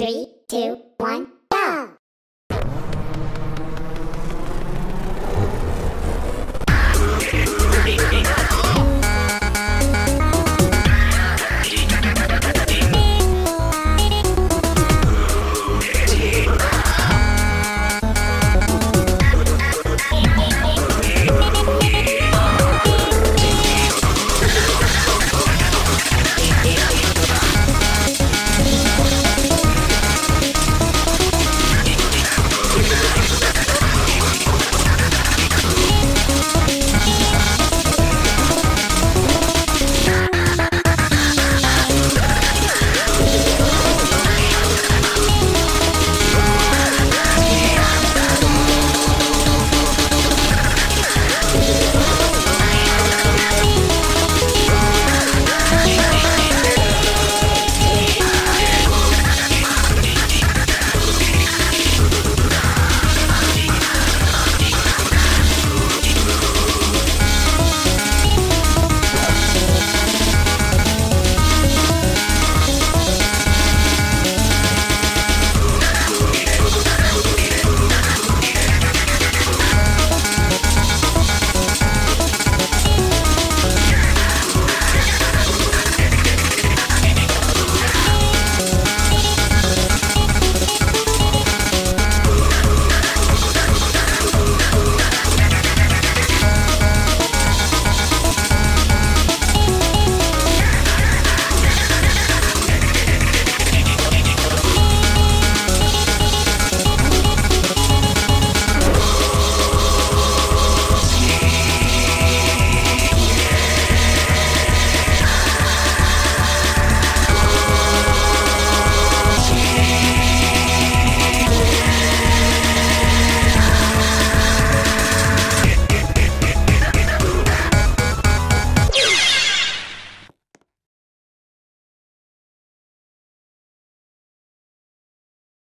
Three, two, one.